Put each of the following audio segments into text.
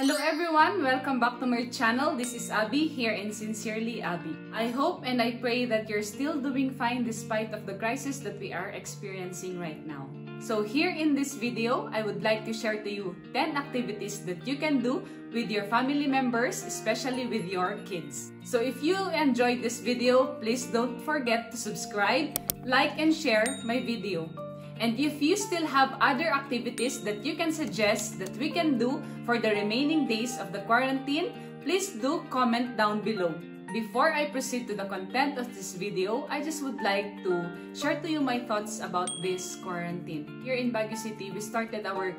Hello everyone! Welcome back to my channel. This is Abby here in Sincerely Abby. I hope and I pray that you're still doing fine despite of the crisis that we are experiencing right now. So here in this video, I would like to share to you 10 activities that you can do with your family members, especially with your kids. So if you enjoyed this video, please don't forget to subscribe, like, and share my video. And if you still have other activities that you can suggest that we can do for the remaining days of the quarantine, please do comment down below. Before I proceed to the content of this video, I just would like to share to you my thoughts about this quarantine. Here in Baguio City, we started our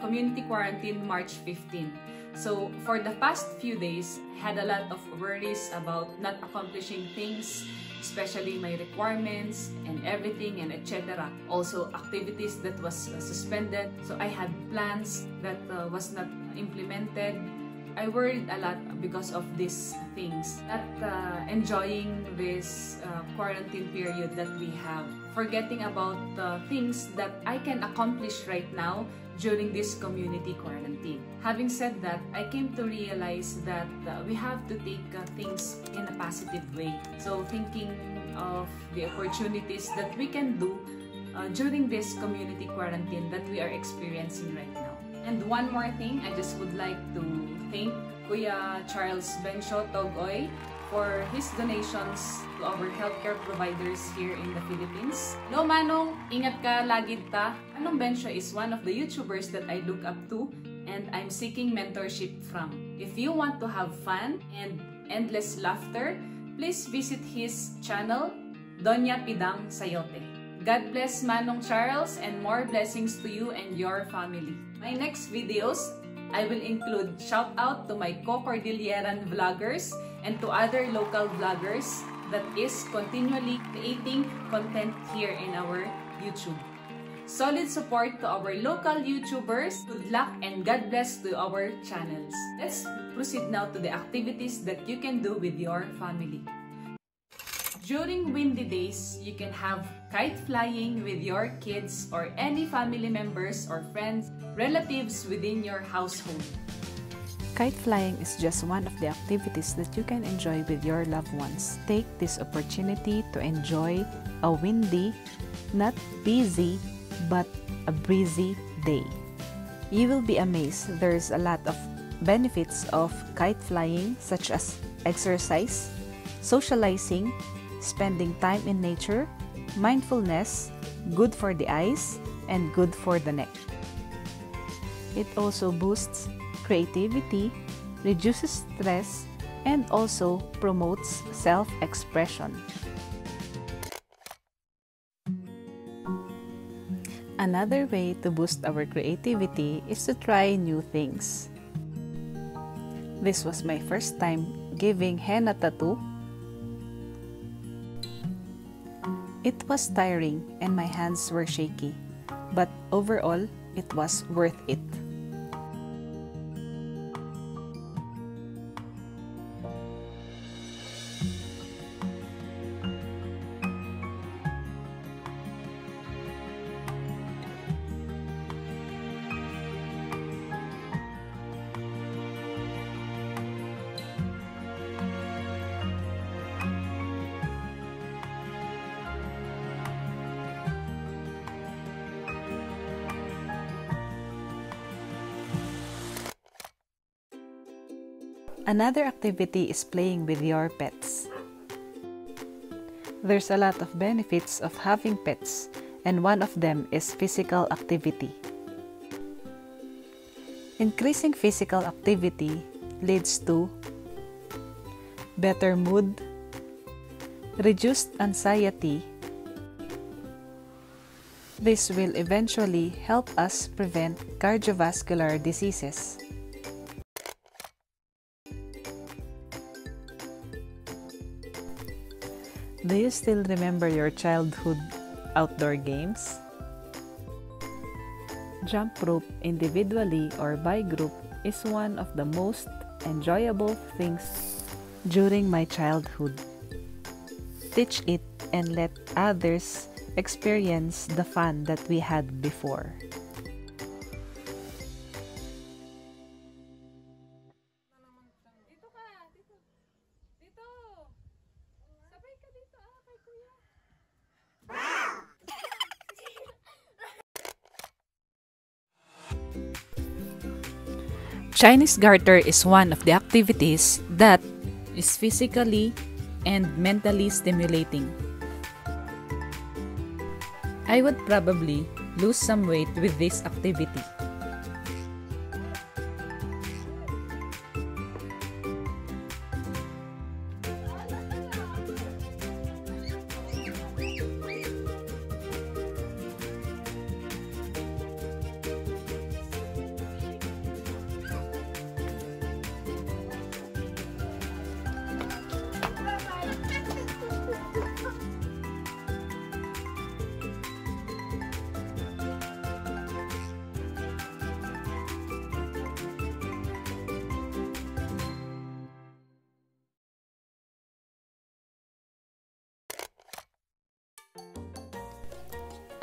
community quarantine March 15. So for the past few days, I had a lot of worries about not accomplishing things especially my requirements and everything and etc. Also activities that was uh, suspended. So I had plans that uh, was not implemented. I worried a lot because of these things. Not uh, enjoying this uh, quarantine period that we have. Forgetting about the things that I can accomplish right now during this community quarantine. Having said that, I came to realize that uh, we have to take uh, things in a positive way. So thinking of the opportunities that we can do uh, during this community quarantine that we are experiencing right now. And one more thing, I just would like to thank Kuya Charles Bencho Togoy for his donations to our healthcare providers here in the Philippines. No Manong, ingat ka lagi ta. Anong Bencho is one of the YouTubers that I look up to and I'm seeking mentorship from. If you want to have fun and endless laughter, please visit his channel, Doña Pidang Sayote. God bless Manong Charles and more blessings to you and your family. My next videos, I will include shout out to my co-Cordilleran vloggers and to other local vloggers that is continually creating content here in our YouTube. Solid support to our local YouTubers. Good luck and God bless to our channels. Let's proceed now to the activities that you can do with your family. During windy days, you can have kite flying with your kids or any family members or friends, relatives within your household. Kite flying is just one of the activities that you can enjoy with your loved ones. Take this opportunity to enjoy a windy, not busy, but a breezy day. You will be amazed. There's a lot of benefits of kite flying such as exercise, socializing, spending time in nature, mindfulness, good for the eyes, and good for the neck. It also boosts creativity, reduces stress, and also promotes self-expression. Another way to boost our creativity is to try new things. This was my first time giving henna tattoo. It was tiring and my hands were shaky, but overall, it was worth it. Another activity is playing with your pets. There's a lot of benefits of having pets, and one of them is physical activity. Increasing physical activity leads to better mood, reduced anxiety. This will eventually help us prevent cardiovascular diseases. Do you still remember your childhood outdoor games? Jump rope individually or by group is one of the most enjoyable things during my childhood. Teach it and let others experience the fun that we had before. Chinese garter is one of the activities that is physically and mentally stimulating. I would probably lose some weight with this activity.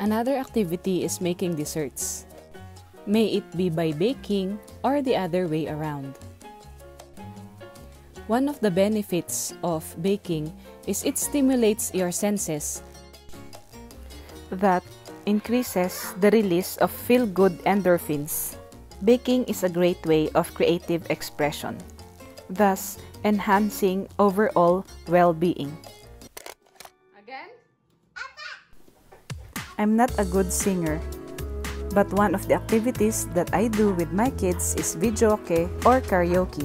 Another activity is making desserts. May it be by baking or the other way around. One of the benefits of baking is it stimulates your senses that increases the release of feel-good endorphins. Baking is a great way of creative expression, thus enhancing overall well-being. I'm not a good singer, but one of the activities that I do with my kids is videoke or karaoke.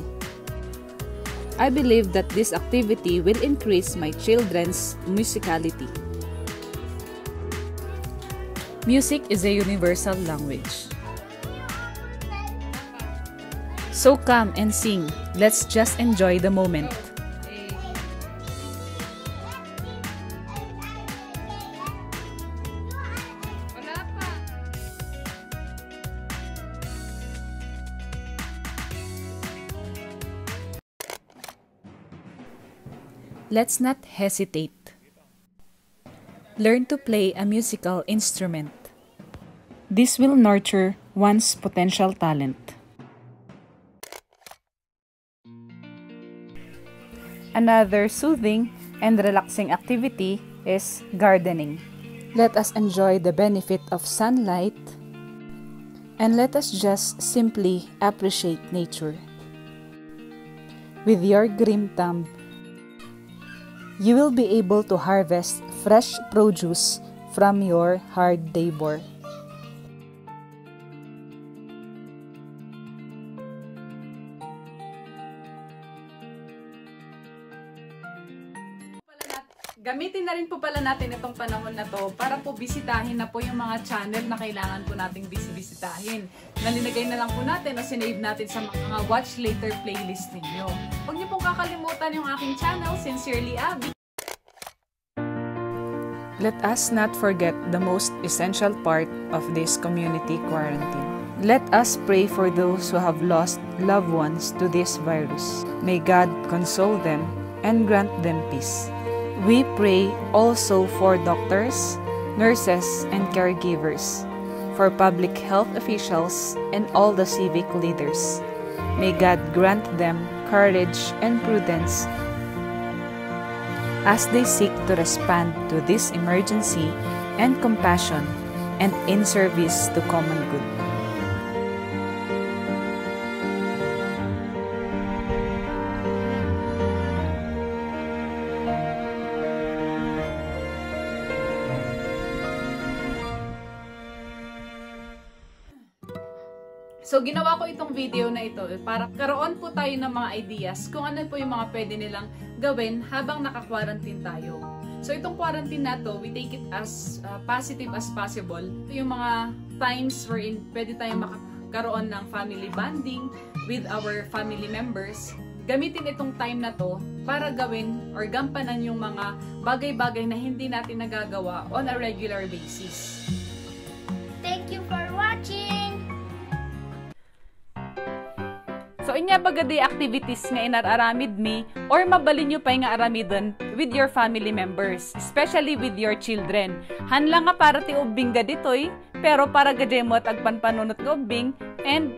I believe that this activity will increase my children's musicality. Music is a universal language. So come and sing. Let's just enjoy the moment. Let's not hesitate. Learn to play a musical instrument. This will nurture one's potential talent. Another soothing and relaxing activity is gardening. Let us enjoy the benefit of sunlight and let us just simply appreciate nature. With your grim thumb, you will be able to harvest fresh produce from your hard labor. Na rin po pala natin itong panahon na to para po bisitahin na po yung mga channel na kailangan po nating bisibisitahin. Nalinagay na lang po natin o sinave natin sa mga watch later playlist ninyo. Huwag niyo pong kakalimutan yung aking channel, Sincerely Abby. Let us not forget the most essential part of this community quarantine. Let us pray for those who have lost loved ones to this virus. May God console them and grant them peace. We pray also for doctors, nurses, and caregivers, for public health officials, and all the civic leaders. May God grant them courage and prudence as they seek to respond to this emergency and compassion and in service to common good. So, ginawa ko itong video na ito para karoon po tayo ng mga ideas kung ano po yung mga pwede nilang gawin habang naka-quarantine tayo. So, itong quarantine na to, we take it as uh, positive as possible. Ito yung mga times wherein pwede tayong makakaroon ng family bonding with our family members. Gamitin itong time na to para gawin or gampanan yung mga bagay-bagay na hindi natin nagagawa on a regular basis. So, inya bagadi activities nga inararamid mi or mabalin nyo pa nga aramidon with your family members, especially with your children. Hanla nga para ti ubing ga ditoy, pero para gademo at agpanpanunot nga ubing, and